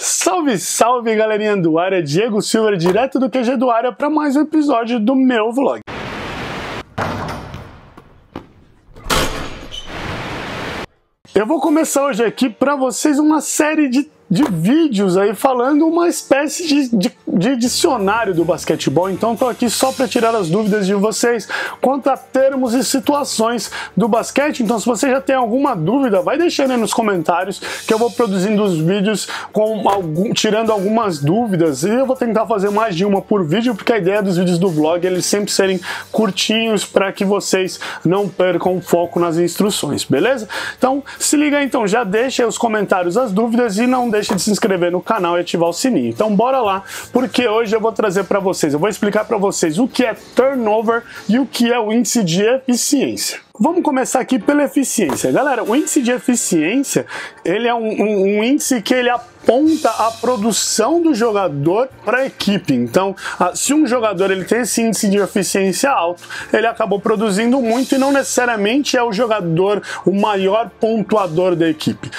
Salve, salve galerinha do área, Diego Silva, direto do QG do área para mais um episódio do meu vlog. Eu vou começar hoje aqui para vocês uma série de de vídeos aí falando uma espécie de, de, de dicionário do basquetebol. Então estou aqui só para tirar as dúvidas de vocês quanto a termos e situações do basquete. Então se você já tem alguma dúvida, vai deixando aí nos comentários que eu vou produzindo os vídeos com algum, tirando algumas dúvidas e eu vou tentar fazer mais de uma por vídeo porque a ideia dos vídeos do vlog é eles sempre serem curtinhos para que vocês não percam foco nas instruções, beleza? Então se liga então, já deixa aí os comentários as dúvidas e não deixe de se inscrever no canal e ativar o sininho. Então bora lá, porque hoje eu vou trazer para vocês, eu vou explicar para vocês o que é turnover e o que é o índice de eficiência. Vamos começar aqui pela eficiência. Galera, o índice de eficiência, ele é um, um, um índice que ele a produção do jogador para a equipe. Então, se um jogador ele tem esse índice de eficiência alto, ele acabou produzindo muito e não necessariamente é o jogador o maior pontuador da equipe.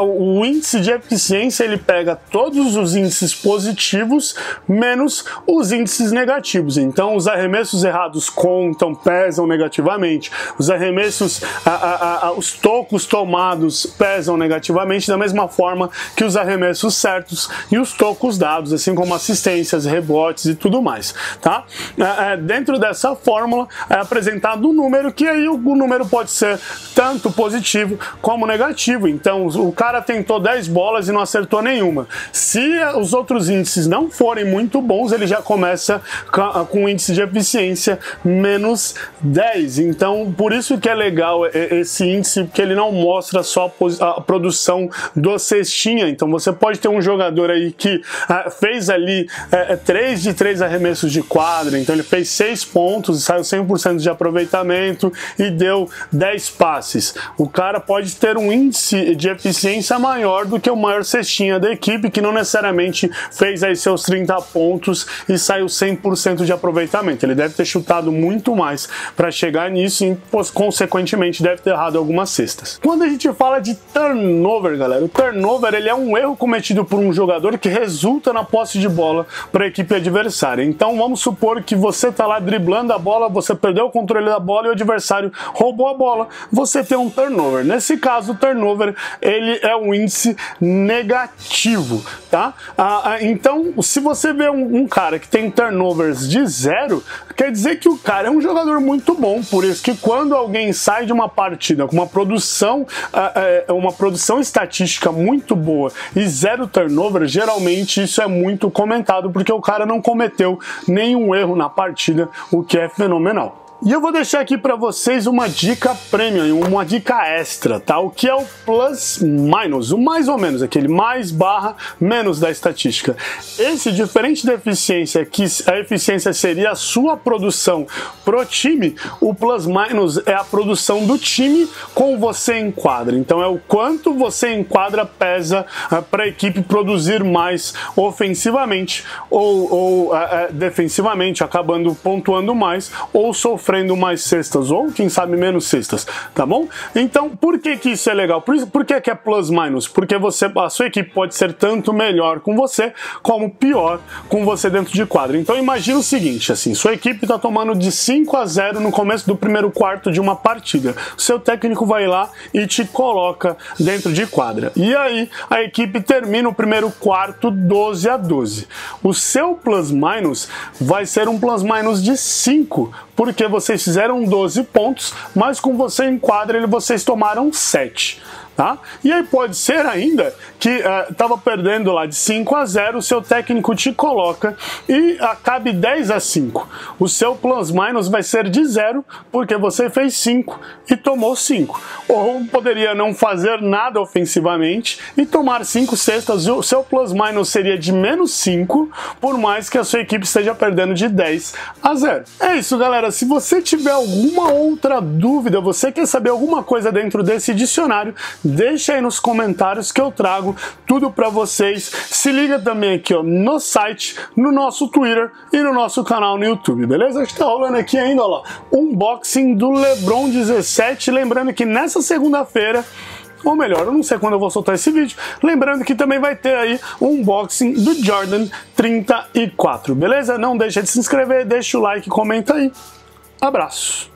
O índice de eficiência ele pega todos os índices positivos menos os índices negativos. Então, os arremessos errados contam, pesam negativamente. Os arremessos arremessos, a, a, a, os tocos tomados pesam negativamente da mesma forma que os arremessos certos e os tocos dados, assim como assistências, rebotes e tudo mais, tá? É, é, dentro dessa fórmula é apresentado um número que aí o, o número pode ser tanto positivo como negativo. Então o cara tentou 10 bolas e não acertou nenhuma. Se os outros índices não forem muito bons, ele já começa com um índice de eficiência menos 10. Então por isso isso que é legal esse índice, porque ele não mostra só a produção do cestinha. Então você pode ter um jogador aí que ah, fez ali é, 3 de 3 arremessos de quadra, então ele fez 6 pontos, saiu 100% de aproveitamento e deu 10 passes. O cara pode ter um índice de eficiência maior do que o maior cestinha da equipe, que não necessariamente fez aí seus 30 pontos e saiu 100% de aproveitamento. Ele deve ter chutado muito mais para chegar nisso e consequentemente deve ter errado algumas cestas. Quando a gente fala de turnover, galera, o turnover ele é um erro cometido por um jogador que resulta na posse de bola para a equipe adversária. Então vamos supor que você está lá driblando a bola, você perdeu o controle da bola e o adversário roubou a bola, você tem um turnover. Nesse caso, o turnover ele é um índice negativo, tá? Ah, ah então, se você vê um, um cara que tem turnovers de zero, quer dizer que o cara é um jogador muito bom, por isso que quando alguém sai de uma partida com uma produção, é, uma produção estatística muito boa e zero turnover, geralmente isso é muito comentado porque o cara não cometeu nenhum erro na partida, o que é fenomenal. E eu vou deixar aqui para vocês uma dica premium, uma dica extra, tá? O que é o plus minus, o mais ou menos, aquele mais barra menos da estatística. Esse, diferente da eficiência, que a eficiência seria a sua produção pro time, o plus minus é a produção do time com você em quadra. Então é o quanto você em quadra pesa uh, para a equipe produzir mais ofensivamente ou, ou uh, uh, defensivamente, acabando pontuando mais ou sofrendo sofrendo mais cestas ou quem sabe menos cestas, tá bom? Então, por que que isso é legal? Por, por que que é plus minus? Porque você, a sua equipe pode ser tanto melhor com você como pior com você dentro de quadra. Então, imagina o seguinte, assim, sua equipe tá tomando de 5 a 0 no começo do primeiro quarto de uma partida. Seu técnico vai lá e te coloca dentro de quadra. E aí, a equipe termina o primeiro quarto 12 a 12. O seu plus minus vai ser um plus minus de 5, porque vocês fizeram 12 pontos, mas com você em quadra vocês tomaram 7. Tá? E aí pode ser ainda que estava uh, perdendo lá de 5 a 0, o seu técnico te coloca e acabe 10 a 5. O seu plus minus vai ser de 0 porque você fez 5 e tomou 5. Ou poderia não fazer nada ofensivamente e tomar 5 cestas, o seu plus minus seria de menos 5, por mais que a sua equipe esteja perdendo de 10 a 0. É isso, galera. Se você tiver alguma outra dúvida, você quer saber alguma coisa dentro desse dicionário, Deixa aí nos comentários que eu trago tudo para vocês. Se liga também aqui ó, no site, no nosso Twitter e no nosso canal no YouTube, beleza? Está rolando aqui ainda, ó, unboxing do LeBron 17. Lembrando que nessa segunda-feira ou melhor, eu não sei quando eu vou soltar esse vídeo. Lembrando que também vai ter aí um unboxing do Jordan 34, beleza? Não deixa de se inscrever, deixa o like, comenta aí. Abraço!